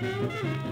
Música